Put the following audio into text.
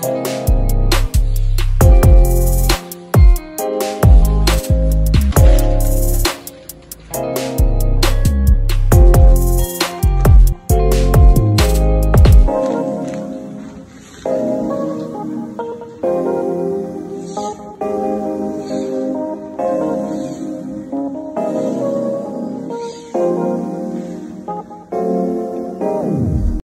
Thank